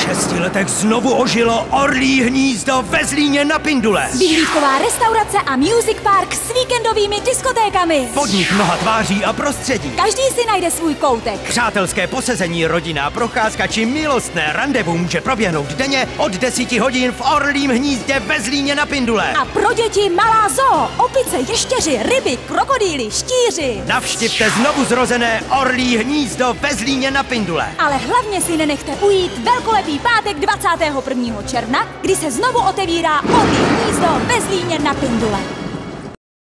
šesti letech znovu ožilo Orlí hnízdo ve Zlíně na Pindule. Vyhlídková restaurace a music park s víkendovými diskotékami. Podnik mnoha tváří a prostředí. Každý si najde svůj koutek. Přátelské posezení, rodinná procházka či milostné randevu může proběhnout denně od 10 hodin v Orlím hnízdě ve Zlíně na Pindule. A pro děti malá zoo, opice, ještěři, ryby, krokodýly, štíři. Navštivte znovu zrozené Orlí hnízdo ve Zlíně na Pindule. Ale hlavně si nenechte ujít velkolepý pátek 21. června, kdy se znovu otevírá Orlí hnízdo ve Zlíně na Pindule.